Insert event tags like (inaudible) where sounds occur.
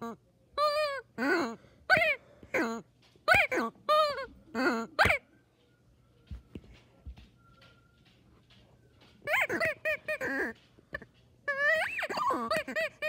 Ha ha! (laughs)